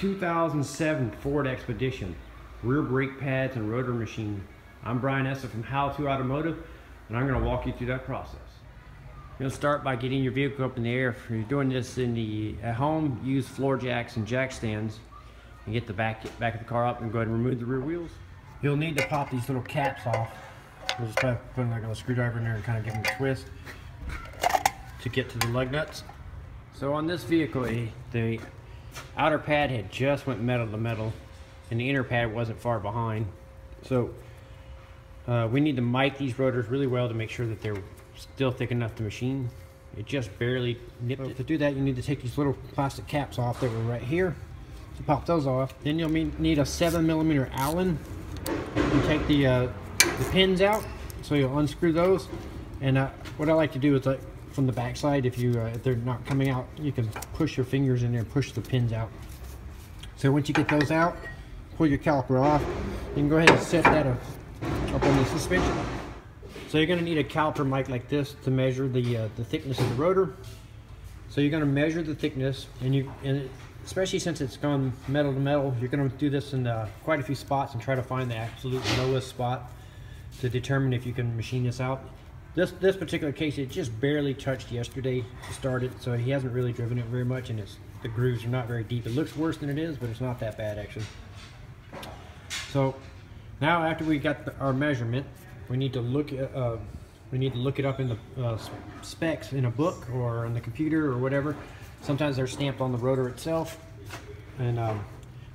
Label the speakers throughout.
Speaker 1: 2007 Ford Expedition, rear brake pads and rotor machine. I'm Brian Eslick from How To Automotive, and I'm going to walk you through that process. To start by getting your vehicle up in the air. If you're doing this in the at home, use floor jacks and jack stands, and get the back back of the car up, and go ahead and remove the rear wheels. You'll need to pop these little caps off. We'll just put like a screwdriver in there and kind of give them a twist to get to the lug nuts. So on this vehicle, eh, the outer pad had just went metal to metal and the inner pad wasn't far behind. So uh, we need to mic these rotors really well to make sure that they're still thick enough to machine. It just barely nipped so it. To do that, you need to take these little plastic caps off that were right here. To pop those off. Then you'll need a seven millimeter Allen. You take the, uh, the pins out, so you'll unscrew those. And uh, what I like to do is like from the backside. If you uh, if they're not coming out, you can push your fingers in there, push the pins out. So once you get those out, pull your caliper off. You can go ahead and set that up, up on the suspension. So you're going to need a caliper mic like this to measure the uh, the thickness of the rotor. So you're going to measure the thickness, and you and especially since it's gone metal to metal, you're going to do this in uh, quite a few spots and try to find the absolute lowest spot to determine if you can machine this out. This this particular case, it just barely touched yesterday to start it, so he hasn't really driven it very much, and it's the grooves are not very deep. It looks worse than it is, but it's not that bad actually. So now after we got the, our measurement, we need to look at, uh, we need to look it up in the uh, specs in a book or on the computer or whatever. Sometimes they're stamped on the rotor itself, and um,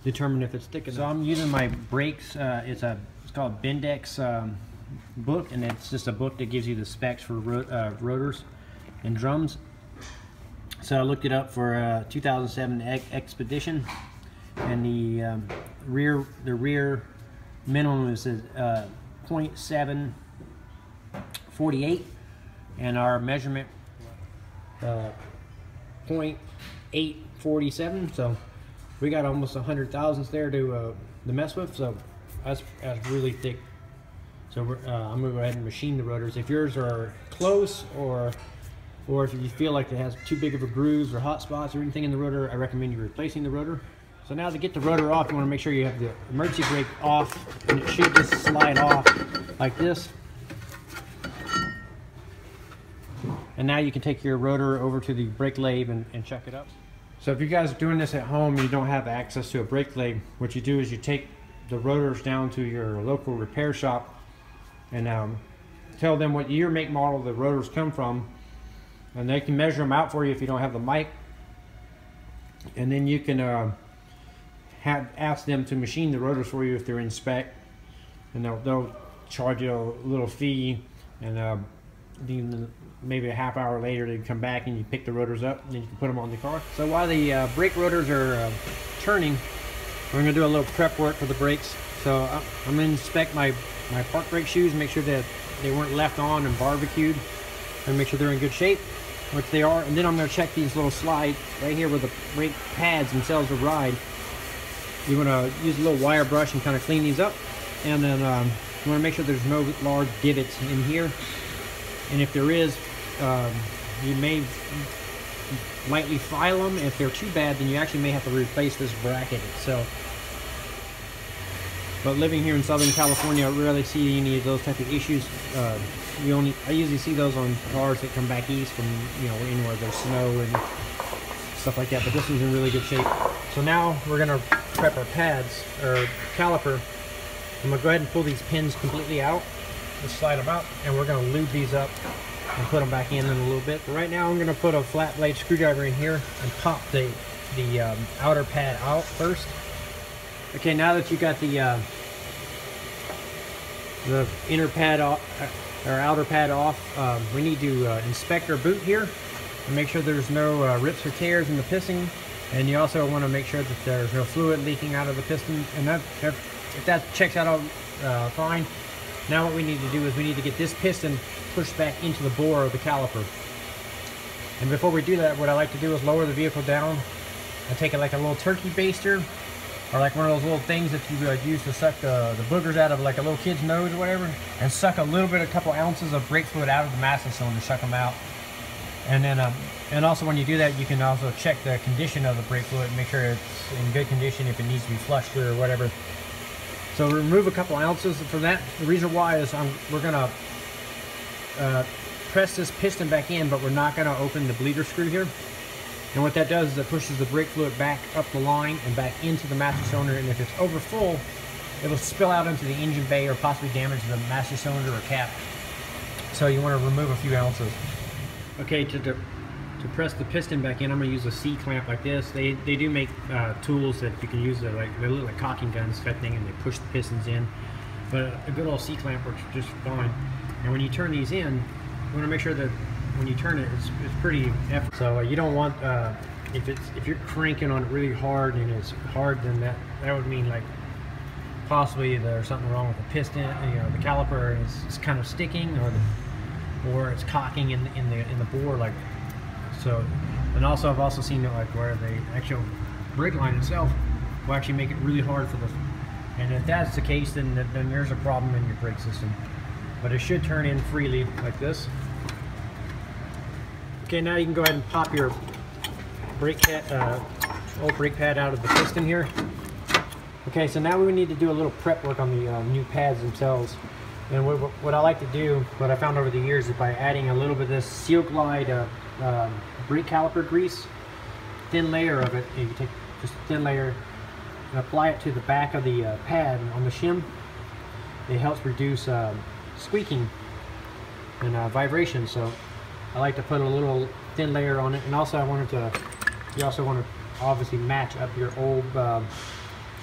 Speaker 1: determine if it's thick enough. So I'm using my brakes. Uh, it's a it's called Bendix. Um, book, and it's just a book that gives you the specs for uh, rotors and drums. So I looked it up for uh, 2007 e Expedition, and the um, rear the rear minimum is uh, 0.748, and our measurement uh, 0.847. So we got almost a hundred thousandths there to uh, mess with. So that's that's really thick so uh, I'm gonna go ahead and machine the rotors. If yours are close or or if you feel like it has too big of a grooves or hot spots or anything in the rotor, I recommend you replacing the rotor. So now to get the rotor off, you wanna make sure you have the emergency brake off and it should just slide off like this. And now you can take your rotor over to the brake lathe and, and check it up. So if you guys are doing this at home and you don't have access to a brake lathe, what you do is you take the rotors down to your local repair shop and um, tell them what year, make, model the rotors come from, and they can measure them out for you if you don't have the mic. And then you can uh, have ask them to machine the rotors for you if they're in spec, and they'll, they'll charge you a little fee, and uh, then maybe a half hour later they come back and you pick the rotors up, and then you can put them on the car. So while the uh, brake rotors are uh, turning, we're going to do a little prep work for the brakes. So uh, I'm to inspect my my park brake shoes, make sure that they weren't left on and barbecued, and make sure they're in good shape, which they are. And then I'm to check these little slides right here where the brake pads themselves will ride. You want to use a little wire brush and kind of clean these up, and then um, you want to make sure there's no large divots in here. And if there is, um, you may lightly file them. If they're too bad, then you actually may have to replace this bracket itself. But living here in Southern California, I rarely see any of those type of issues. Uh, we only I usually see those on cars that come back east from you know anywhere there's snow and stuff like that. But this one's in really good shape. So now we're gonna prep our pads or caliper. I'm gonna go ahead and pull these pins completely out, just slide them out, and we're gonna lube these up and put them back in in a little bit. Right now I'm gonna put a flat blade screwdriver in here and pop the the um, outer pad out first. Okay, now that you got the uh, the inner pad off, uh, or outer pad off, um, we need to uh, inspect our boot here and make sure there's no uh, rips or tears in the piston. And you also want to make sure that there's no fluid leaking out of the piston. And that, if that checks out all uh, fine, now what we need to do is we need to get this piston pushed back into the bore of the caliper. And before we do that, what I like to do is lower the vehicle down. I take it like a little turkey baster or like one of those little things that you uh, use to suck the, the boogers out of like a little kid's nose or whatever, and suck a little bit, a couple ounces of brake fluid out of the master cylinder, suck them out. And then, um, and also when you do that, you can also check the condition of the brake fluid, make sure it's in good condition if it needs to be flushed or whatever. So remove a couple ounces from that. The reason why is I'm, we're gonna uh, press this piston back in, but we're not gonna open the bleeder screw here. And what that does is it pushes the brake fluid back up the line and back into the master cylinder. And if it's over full, it'll spill out into the engine bay or possibly damage the master cylinder or cap. So you want to remove a few ounces. Okay, to, to, to press the piston back in, I'm going to use a C-clamp like this. They, they do make uh, tools that you can use, that like, they look like caulking guns type thing, and they push the pistons in. But a good old C-clamp works just fine. And when you turn these in, you want to make sure that when you turn it, it's, it's pretty effort. So uh, you don't want, uh, if it's if you're cranking on it really hard and it's hard, then that, that would mean like possibly there's something wrong with the piston, you know, the caliper is, is kind of sticking or the, or it's cocking in, in the in the bore like so. And also I've also seen it like where the actual brake line itself will actually make it really hard for the, and if that's the case, then then there's a problem in your brake system. But it should turn in freely like this. Okay, now you can go ahead and pop your brake pad, uh, old brake pad out of the piston here. Okay, so now we need to do a little prep work on the uh, new pads themselves. And what, what, I like to do, what I found over the years, is by adding a little bit of this Sil-Glyde uh, uh, brake caliper grease, thin layer of it, and you take just a thin layer and apply it to the back of the uh, pad on the shim. It helps reduce um, squeaking and uh, vibration. So I like to put a little thin layer on it. And also I wanted to, you also want to obviously match up your old um,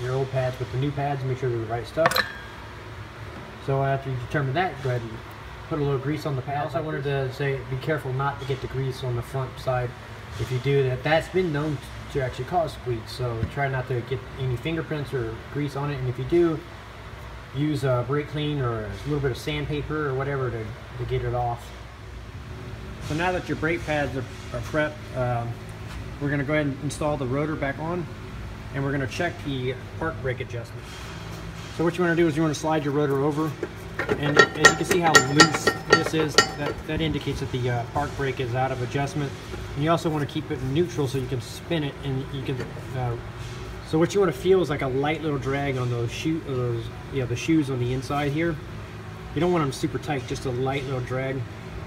Speaker 1: your old pads with the new pads, and make sure they're the right stuff. So after you determine that, go ahead and put a little grease on the pads. Also I wanted to say be careful not to get the grease on the front side. If you do that, that's been known to actually cause squeaks. So try not to get any fingerprints or grease on it. And if you do, use a brake clean or a little bit of sandpaper or whatever to, to get it off. So now that your brake pads are, are prepped, um, we're going to go ahead and install the rotor back on and we're going to check the park brake adjustment. So what you want to do is you want to slide your rotor over and as you can see how loose this is, that, that indicates that the uh, park brake is out of adjustment. And you also want to keep it neutral so you can spin it and you can uh, so what you want to feel is like a light little drag on those shoe, those yeah, the shoes on the inside here. You don't want them super tight, just a light little drag.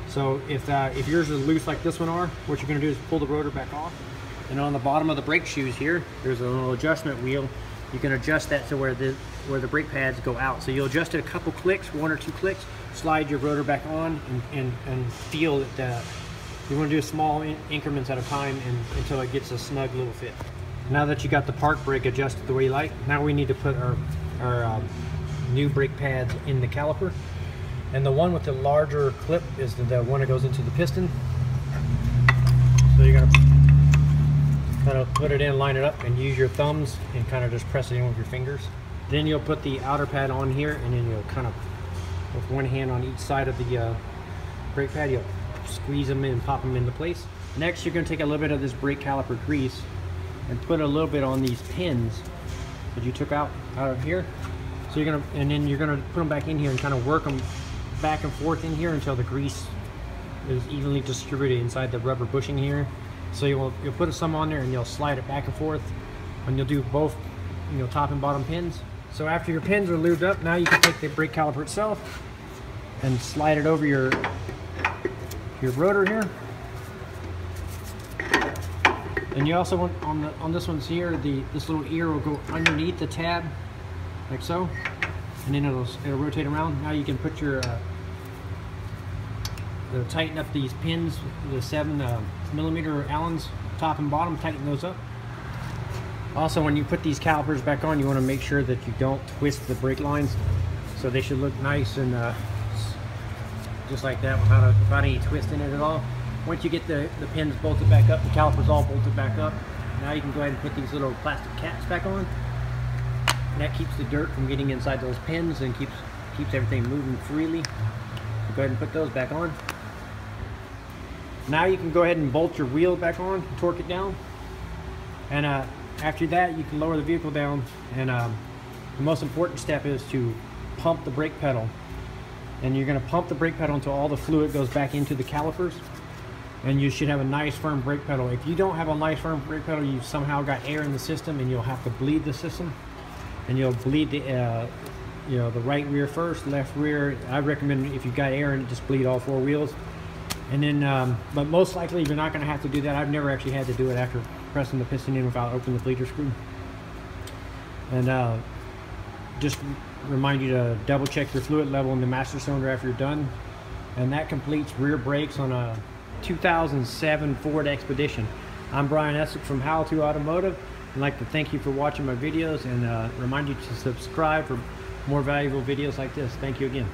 Speaker 1: So if uh, if yours is loose like this one are, what you're going to do is pull the rotor back off. And on the bottom of the brake shoes here, there's a little adjustment wheel. You can adjust that to where the where the brake pads go out. So you'll adjust it a couple clicks, one or two clicks, slide your rotor back on, and, and, and feel that uh, you want to do small in increments at a time and, until it gets a snug little fit. Now that you got the park brake adjusted the way you like, now we need to put our, our um, new brake pads in the caliper. And the one with the larger clip is the, the one that goes into the piston. So you're gonna kind of put it in, line it up, and use your thumbs and kind of just press it in with your fingers. Then you'll put the outer pad on here, and then you'll kind of, with one hand on each side of the uh, brake pad, you'll squeeze them in pop them into place. Next, you're gonna take a little bit of this brake caliper grease and put a little bit on these pins that you took out out of here. So you're gonna, and then you're gonna put them back in here and kind of work them back and forth in here until the grease is evenly distributed inside the rubber bushing here. So you'll, you'll put some on there and you'll slide it back and forth and you'll do both, you know, top and bottom pins. So after your pins are lubed up, now you can take the brake caliper itself and slide it over your, your rotor here. And you also want on the on this one's here, the this little ear will go underneath the tab, like so, and then it'll it'll rotate around. Now you can put your uh, tighten up these pins, the seven uh, millimeter Allens, top and bottom, tighten those up. Also, when you put these calipers back on, you want to make sure that you don't twist the brake lines, so they should look nice and uh, just like that without, a, without any twist in it at all. Once you get the, the pins bolted back up, the calipers all bolted back up, now you can go ahead and put these little plastic caps back on. And that keeps the dirt from getting inside those pins and keeps keeps everything moving freely. Go ahead and put those back on. Now you can go ahead and bolt your wheel back on, torque it down. And uh, after that, you can lower the vehicle down. And um, the most important step is to pump the brake pedal. And you're gonna pump the brake pedal until all the fluid goes back into the calipers. and you should have a nice firm brake pedal. If you don't have a nice firm brake pedal, you've somehow got air in the system and you'll have to bleed the system. And you'll bleed the, uh, you know, the right rear first, left rear. I recommend if you've got air it, just bleed all four wheels. And then, um, but most likely you're not gonna have to do that. I've never actually had to do it after pressing the piston in without opening the bleeder screw. And uh, just remind you to double check your fluid level in the master cylinder after you're done. And that completes rear brakes on a 2007 Ford Expedition. I'm Brian Eslick from How To Automotive. I'd like to thank you for watching my videos and uh, remind you to subscribe for more valuable videos like this. Thank you again.